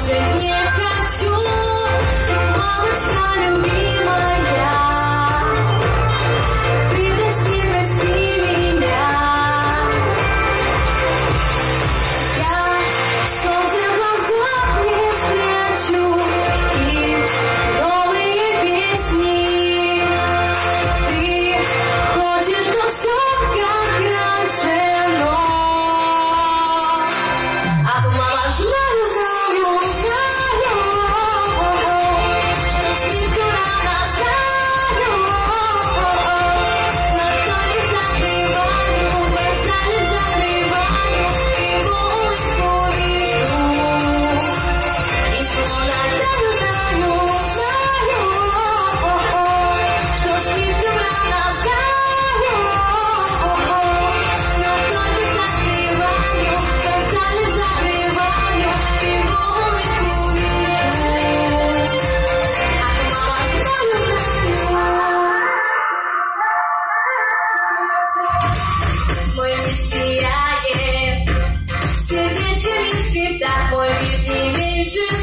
слушать не хочу, мамочка любимая, ты прости, меня. Я солнце в не спрячу и новые песни. Ты хочешь, что все как раньше, но от мама знаю. patience.